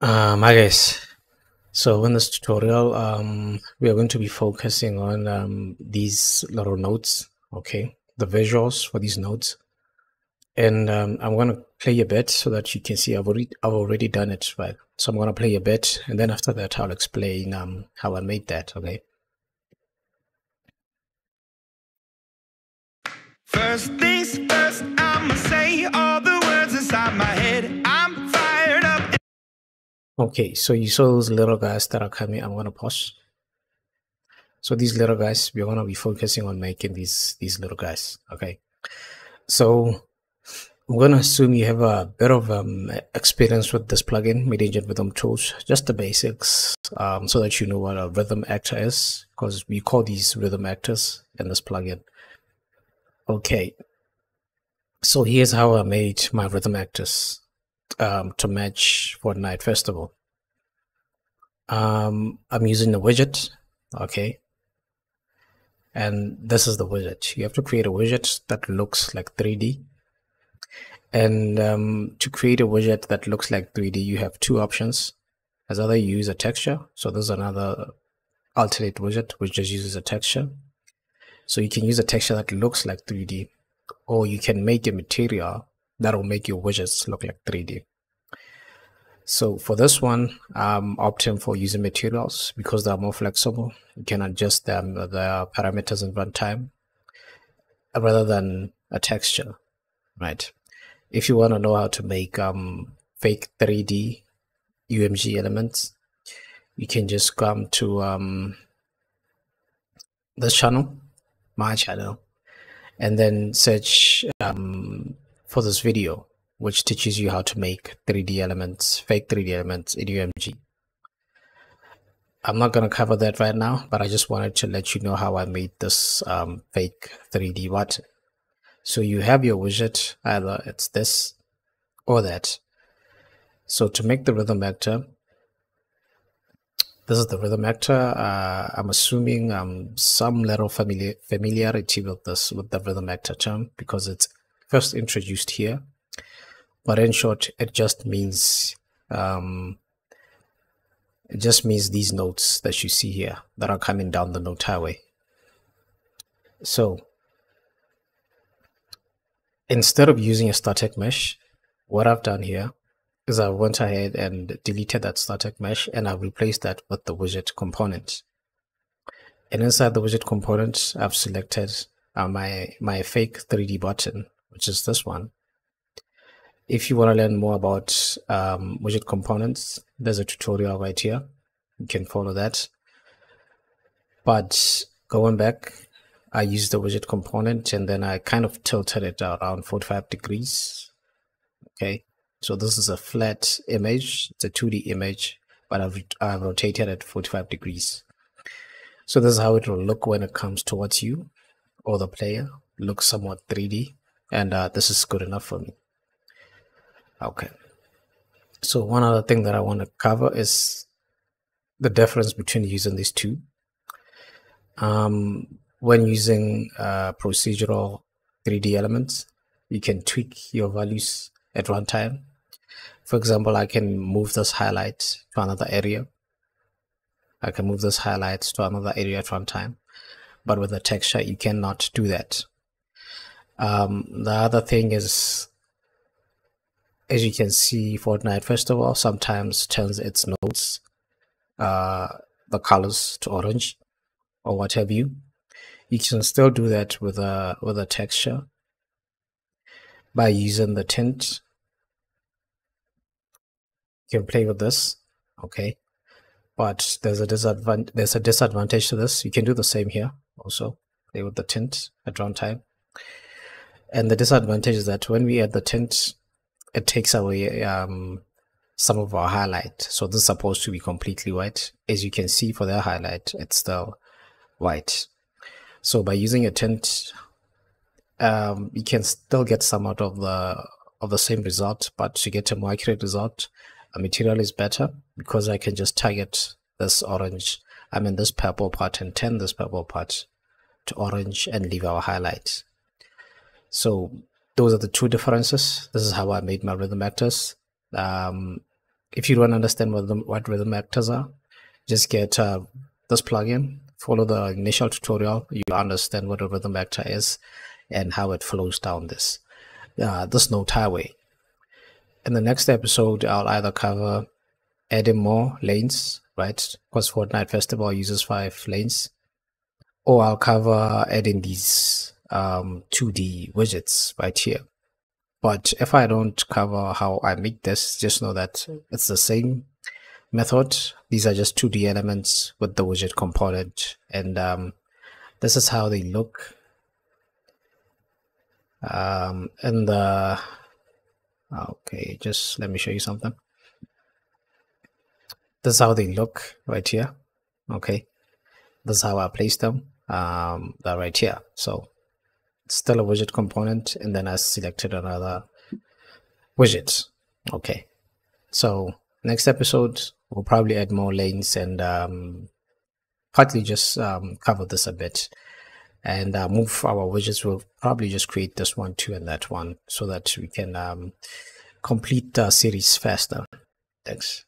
Um, hi guys. So in this tutorial, um, we are going to be focusing on um, these little notes, okay, the visuals for these notes. And um, I'm going to play a bit so that you can see I've already, I've already done it, right? So I'm going to play a bit and then after that, I'll explain um, how I made that, okay? First things first, Okay, so you saw those little guys that are coming. I'm gonna pause. So these little guys, we're gonna be focusing on making these these little guys. Okay, so I'm gonna assume you have a bit of um, experience with this plugin, MIDI Engine Rhythm Tools, just the basics, um, so that you know what a rhythm actor is, because we call these rhythm actors in this plugin. Okay, so here's how I made my rhythm actors um, to match Fortnite Festival. Um, I'm using the widget, okay, and this is the widget. You have to create a widget that looks like 3D. And um, to create a widget that looks like 3D, you have two options. As either you use a texture, so there's another alternate widget which just uses a texture so you can use a texture that looks like 3D, or you can make a material that will make your widgets look like 3D. So for this one, I'm opting for using materials because they're more flexible. You can adjust them, their parameters in runtime rather than a texture, right? If you want to know how to make um, fake 3D UMG elements, you can just come to um, this channel my channel and then search um, for this video which teaches you how to make 3D elements, fake 3D elements in UMG. I'm not going to cover that right now, but I just wanted to let you know how I made this um, fake 3D button. So you have your widget, either it's this or that. So to make the rhythm actor, this is the rhythm actor. Uh, I'm assuming um, some level familiar, familiarity with this, with the rhythm actor term, because it's first introduced here. But in short, it just means um, it just means these notes that you see here that are coming down the note highway. So instead of using a static mesh, what I've done here is I went ahead and deleted that static mesh and I replaced that with the widget component. And inside the widget component, I've selected uh, my, my fake 3D button, which is this one. If you want to learn more about um, widget components, there's a tutorial right here. You can follow that. But going back, I used the widget component and then I kind of tilted it around 45 degrees. Okay. So this is a flat image. It's a 2D image, but I've, I've rotated it 45 degrees. So this is how it will look when it comes towards you or the player. Looks somewhat 3D, and uh, this is good enough for me. Okay. So one other thing that I want to cover is the difference between using these two. Um, when using uh, procedural 3D elements, you can tweak your values at runtime for example, I can move this highlight to another area. I can move this highlight to another area at runtime. But with the texture, you cannot do that. Um, the other thing is, as you can see, Fortnite Festival sometimes turns its notes, uh, the colors to orange or what have you. You can still do that with a with a texture by using the tint. You can play with this okay? But there's a disadvantage there's a disadvantage to this. You can do the same here also play with the tint at runtime and the disadvantage is that when we add the tint it takes away um, some of our highlight. So this is supposed to be completely white. As you can see for the highlight it's still white. So by using a tint um, you can still get some out of the of the same result. But to get a more accurate result a material is better because I can just target this orange, I mean this purple part and turn this purple part to orange and leave our highlights. So those are the two differences. This is how I made my rhythm actors. Um, if you don't understand what, the, what rhythm actors are, just get uh, this plugin, follow the initial tutorial, you understand what a rhythm actor is and how it flows down this, uh, this note highway. In the next episode, I'll either cover adding more lanes, right? Because Fortnite Festival uses five lanes. Or I'll cover adding these um, 2D widgets right here. But if I don't cover how I make this, just know that it's the same method. These are just 2D elements with the widget component. And um, this is how they look. Um, and the, okay, just let me show you something. This is how they look right here. Okay. This is how I place them um, right here. So still a widget component and then I selected another widget. Okay. So next episode we'll probably add more lanes and um, partly just um, cover this a bit. And uh, move our widgets. We'll probably just create this one too and that one so that we can um, complete the series faster. Thanks